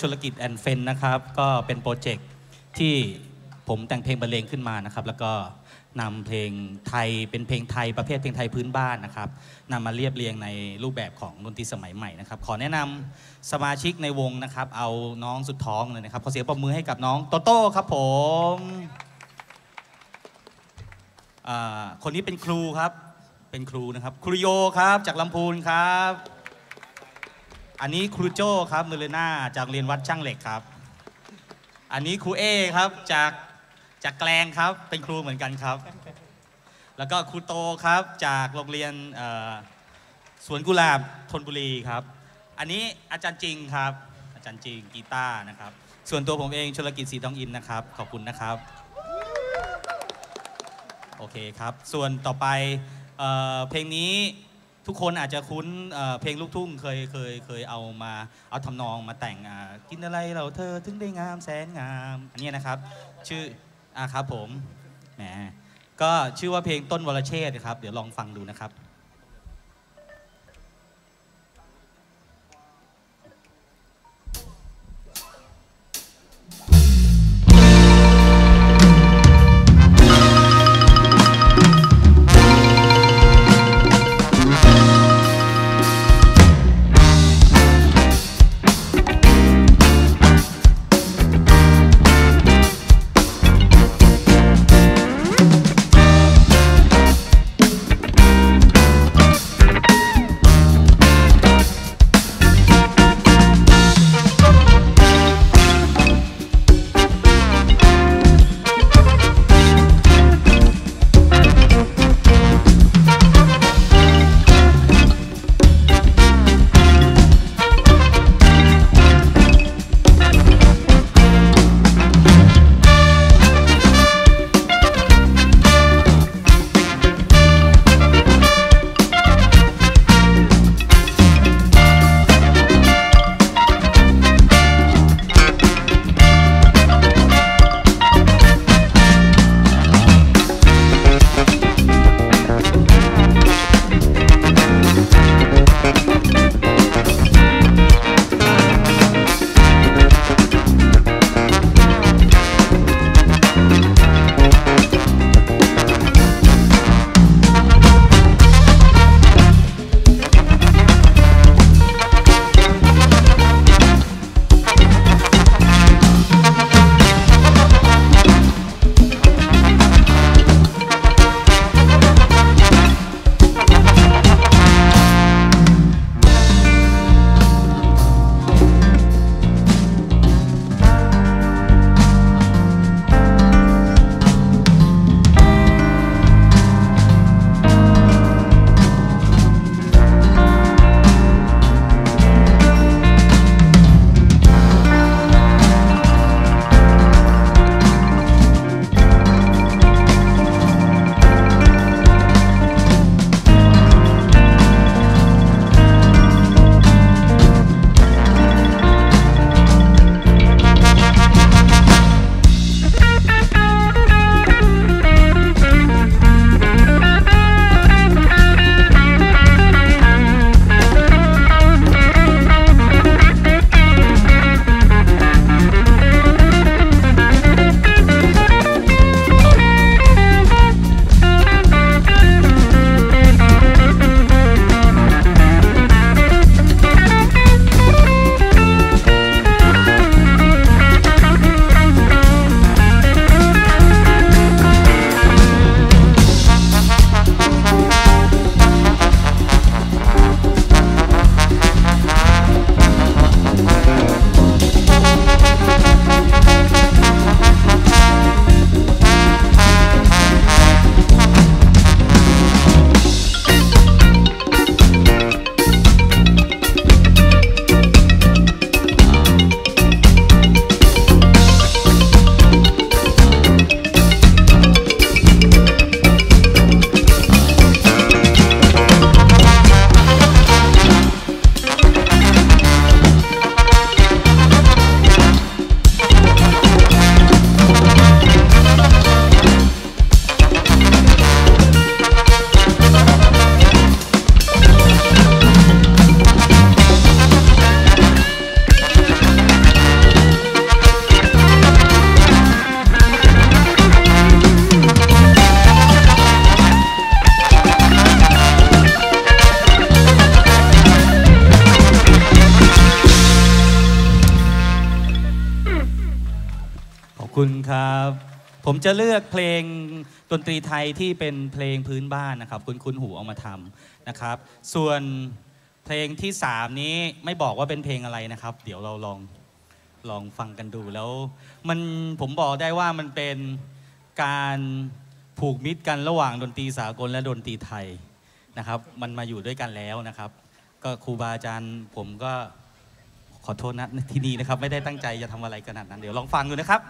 ชลกิจ and Friends นะครับก็เป็นโปรเจกต์ที่ผมแต่งเพลงบรรเลงขึ้นมานะครับ แล้วก็นำเพลงไทยเป็นเพลงไทยประเภทเพลงไทยพื้นบ้านนะครับนำมาเรียบเรียงในรูปแบบของดนตรีสมัยใหม่นะครับ ขอแนะนำสมาชิกในวงนะครับ เอาน้องสุดท้องเลยนะครับขอเสียงปรบมือให้กับน้องโตโต้ครับผมคนนี้เป็นครูครับเป็นครูนะครับครูโยครับ จากลำพูนครับ อันนี้ครูโจ้ครับมือเลน่าจากเรียนวัดช่างเหล็กครับ อันนี้ครูเอครับจากจากแกลงครับเป็นครูเหมือนกันครับ แล้วก็ครูโตครับจากโรงเรียนสวนกุหลาบธนบุรีครับ อันนี้อาจารย์จริงครับ อาจารย์จริงกีตาร์นะครับ ส่วนตัวผมเองชลกิจสีทองอินนะครับ ขอบคุณนะครับโอเคครับ ส่วนต่อไปเอเพลงนี้ ทุกคนอาจจะคุ้นเเพลงลูกทุ่งเคยเคยเคยเอามาเอาทำนองมาแต่งกินอะไรเราเธอถึงได้งามแสนงามอันนี้นะครับ ชื่ออ่าครับผมแหมก็ชื่อว่าเพลงต้นวรเชษครับ เดี๋ยวลองฟังดูนะครับ คุณครับ ผมจะเลือกเพลงดนตรีไทยที่เป็นเพลงพื้นบ้านนะครับ คุณคุณหูเอามาทำนะครับ ส่วนเพลงที่สามนี้ไม่บอกว่าเป็นเพลงอะไรนะครับ เดี๋ยวเราลองลองฟังกันดูแล้ว มันผมบอกได้ว่ามันเป็นการผูกมิตรกันระหว่างดนตรีสากลและดนตรีไทยนะครับ มันมาอยู่ด้วยกันแล้วนะครับ ก็ครูบาอาจารย์ผมก็ขอโทษนะที่นี่นะครับ ไม่ได้ตั้งใจจะทำอะไรขนาดนั้น เดี๋ยวลองฟังดูนะครับ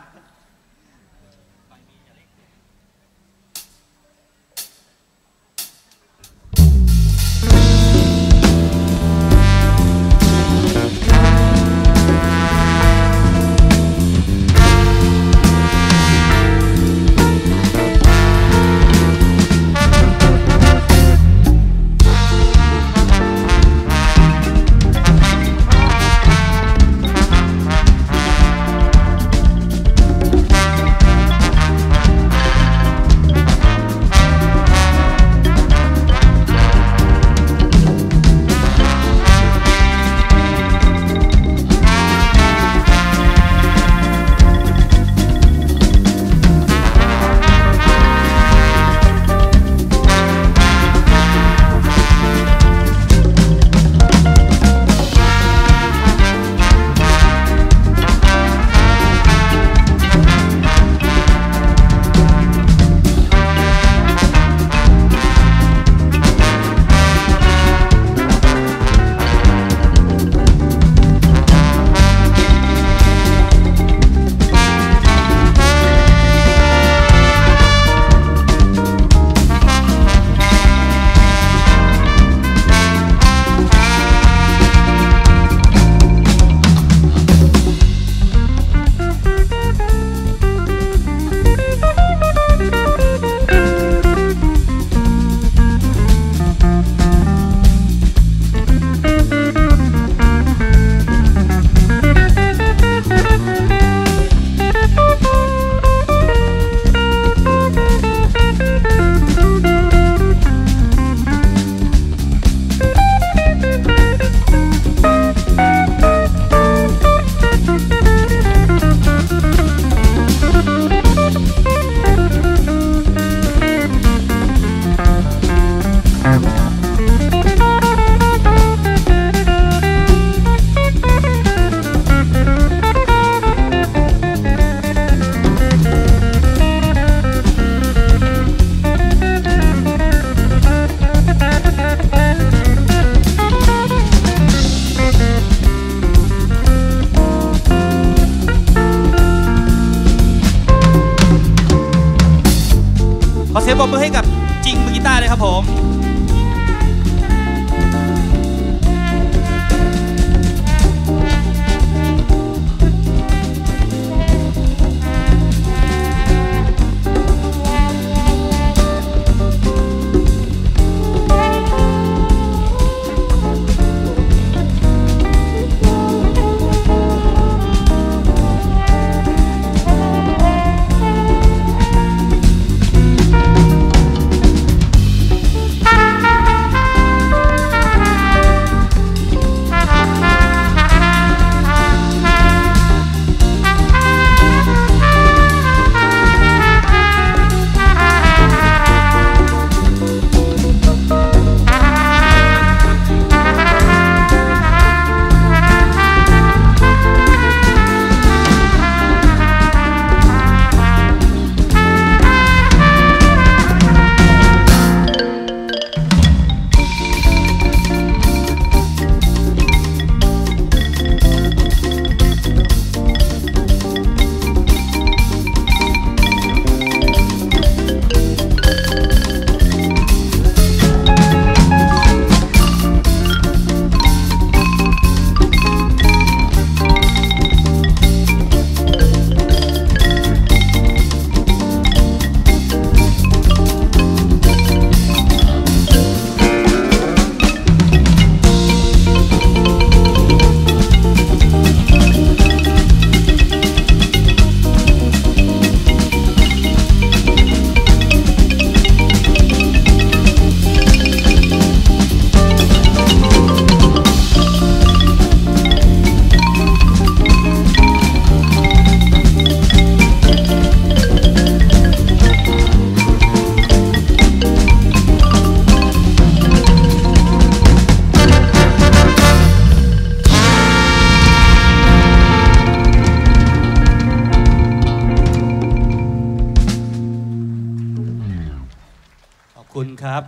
ปรบมือให้กับจริงมือกีตาร์เลยครับผม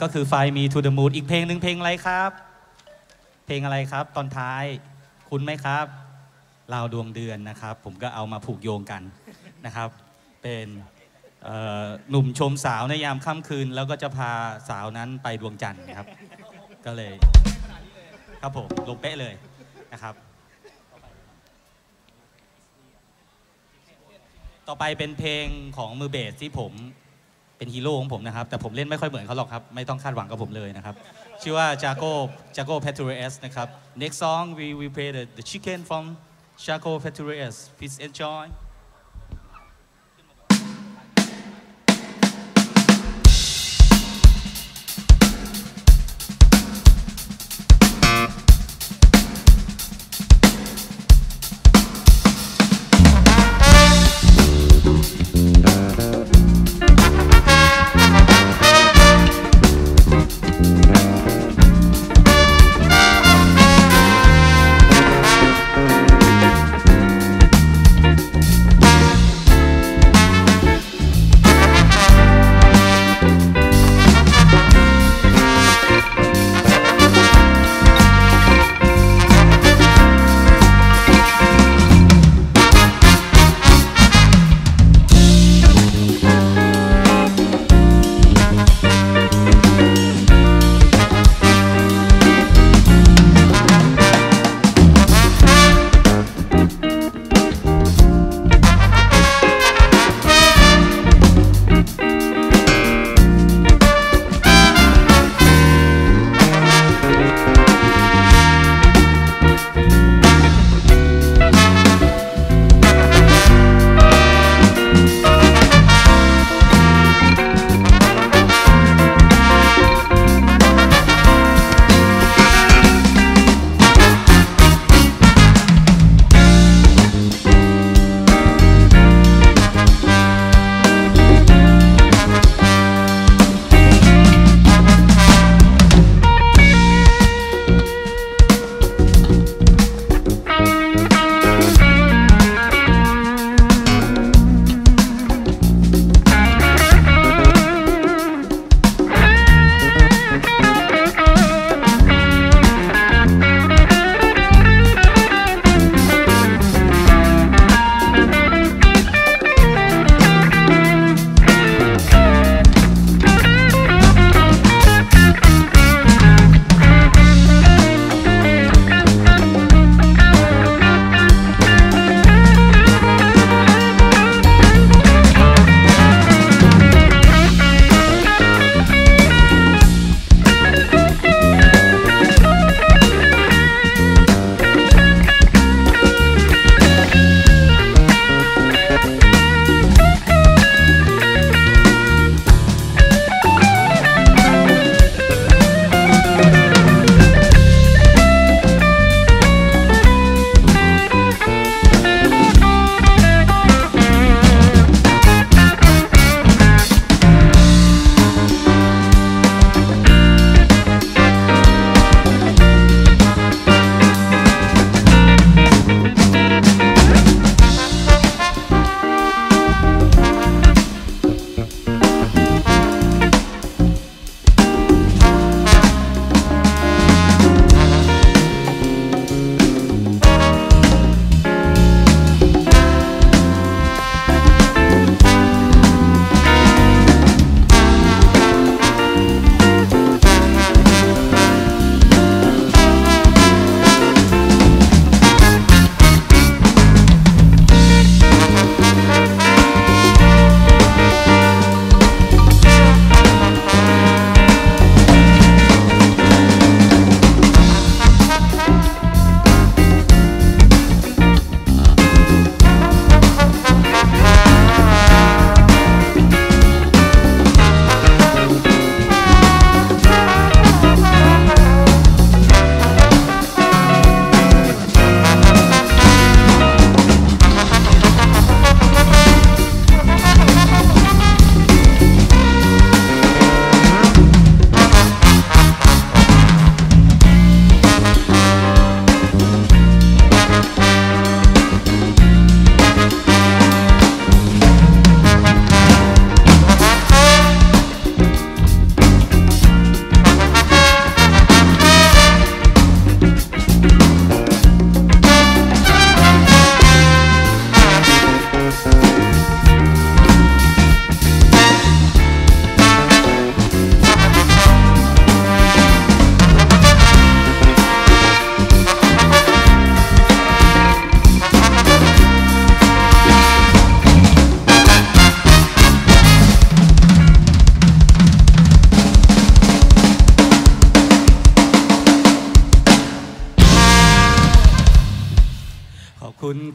ก็คือไฟมี to the moon อีกเพลงหนึ่งเพลงอะไรครับ เพลงอะไรครับ ตอนท้ายคุณไหมครับลาวดวงเดือนนะครับ ผมก็เอามาผูกโยงกันนะครับ เป็นหนุ่มชมสาวในยามค่ำคืน แล้วก็จะพาสาวนั้นไปดวงจันทร์ครับ ก็เลยครับผมลงเป๊ะเลยนะครับ ต่อไปเป็นเพลงของมือเบสที่ผม เป็นฮีโร่ของผมนะครับ แต่ผมเล่นไม่ค่อยเหมือนเขาหรอกครับ ไม่ต้องคาดหวังกับผมเลยนะครับ ชื่อว่าจาโก้จาโก้แพทูเรสนะครับ next song we we play the the chicken from Jaco Peturies please enjoy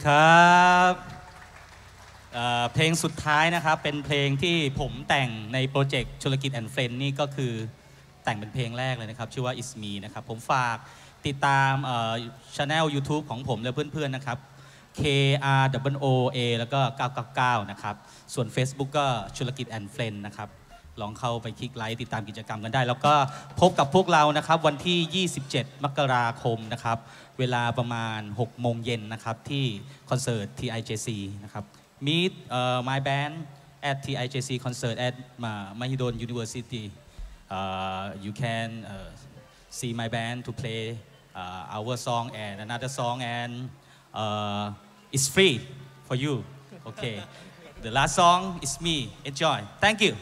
ครับเอ่อเพลงสุดท้ายนะครับ เป็นเพลงที่ผมแต่งในโปรเจกต์ชลกิจ and Friends นี่ก็คือแต่งเป็นเพลงแรกเลยนะครับ ชื่อว่า Is Me นะครับ ผมฝากติดตามช anel YouTube ของผมและเพื่อนๆนะครับ K R W O A แล้วก็ 999 นะครับ ส่วน Facebook ก็ชลกิจ and Friends นะครับลองเข้าไปคลิกไลค์ติดตามกิจกรรมกันได้ แล้วก็พบกับพวกเรานะครับ วันที่ 27 มกราคมนะครับ เวลาประมาณ 6 โมงเย็นนะครับที่คอนเสิร์ต TIJC นะครับ Meet uh, my band at TIJC concert at uh, Mahidol University uh, you can uh, see my band to play uh, our song and another song and uh, it's free for you okay the last song is me enjoy thank you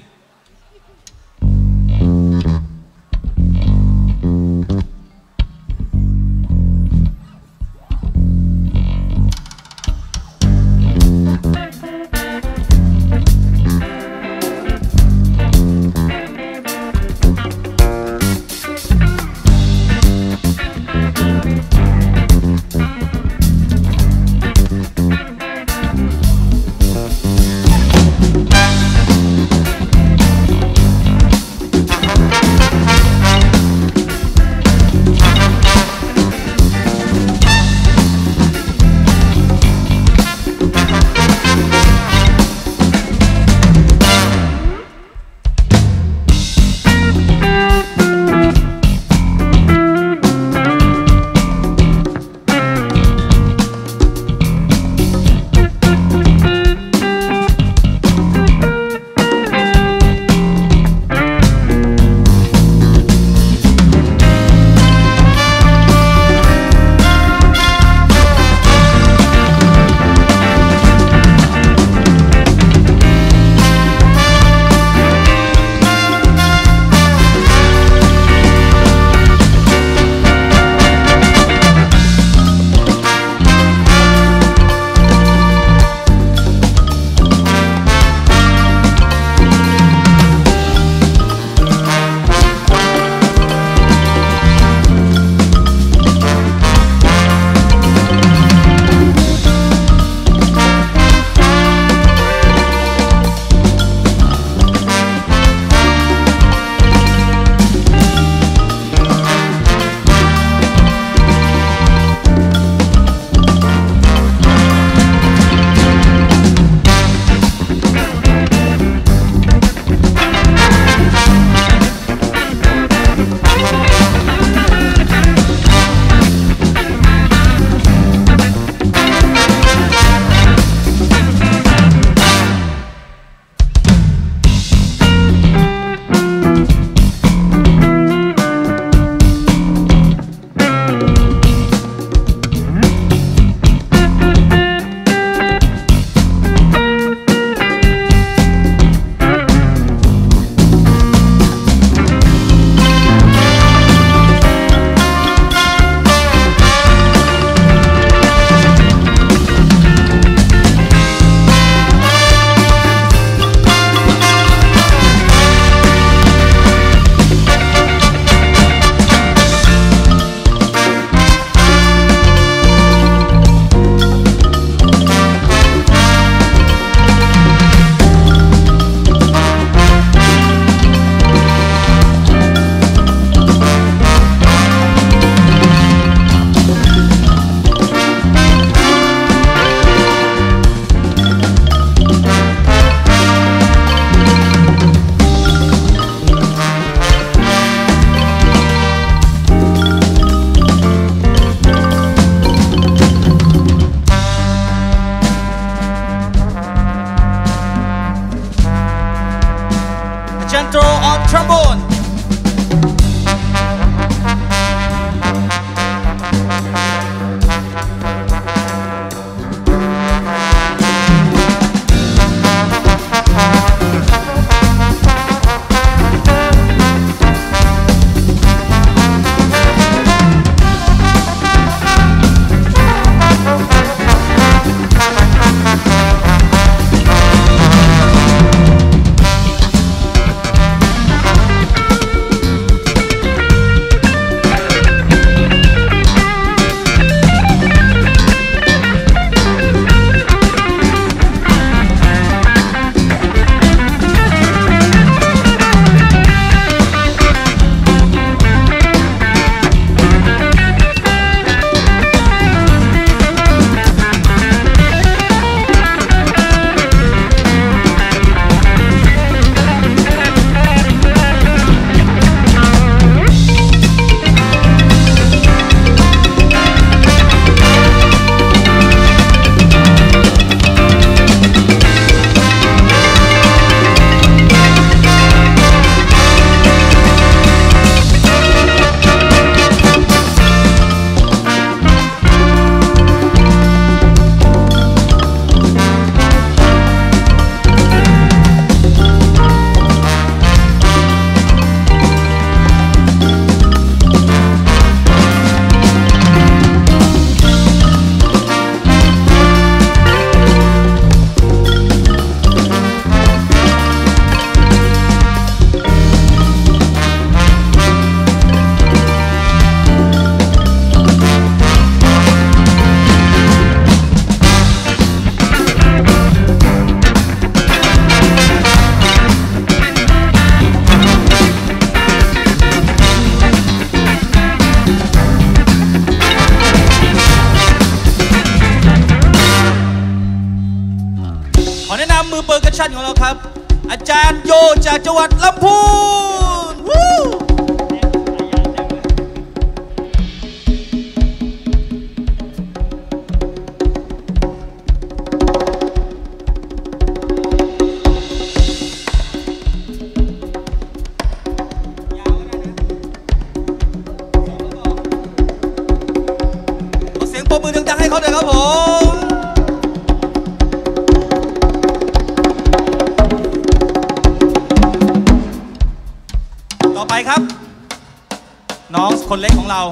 เรา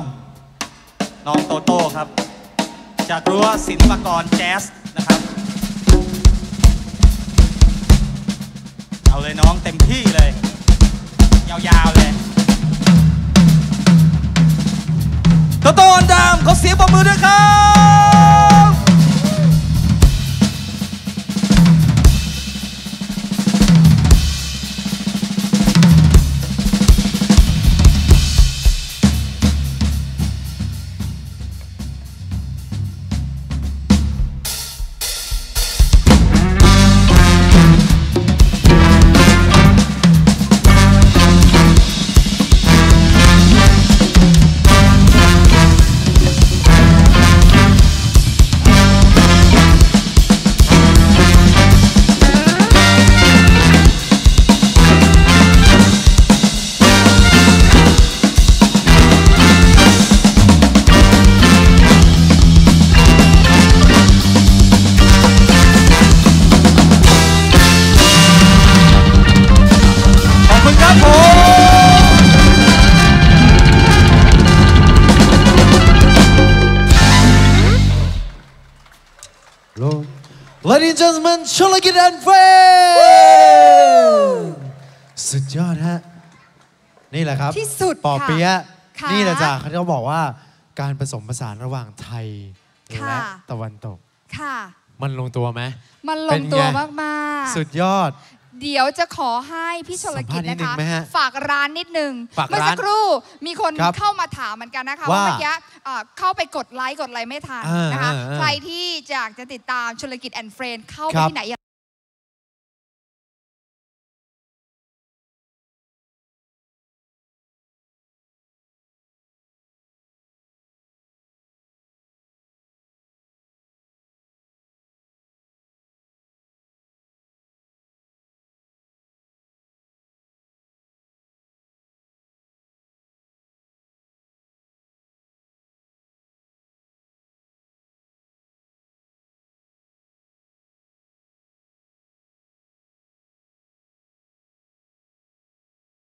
น้องโตโต้ครับ จากรั้วศิลปากรแจ๊สนะครับ เอาเลยน้องเต็มที่เลย ยาวๆเลยโตโต้ดามเขาเสียงปรบมือด้วยครับ แหละครับที่สุดปอค่ะเปี๊ยะค่ะนี่แหละจ้ะเขาบอกว่าการผสมผสานระหว่างไทยค่ะ และตะวันตก ค่ะ มันลงตัวไหม มันลเป็งนไงตัวมากๆสุดยอดเดี๋ยวจะขอให้พี่ชลกิจสัมภาษณ์นิดนะนึงคะ ไหมฮะฝากร้านนิดนึงฝากเมื่อร้านสักครู่มีคนครับเข้ามาถามเหมือนกันนะคะ ว่าว่าเมื่อกี้เอ่อเข้าไปกดไลค์กดไลค์ไม่ทันอ่านนะคะ อ่าอ่าใครที่อยากจะติดตามชลกิจแอนด์เฟรนเข้าคไปรับ ที่ไหน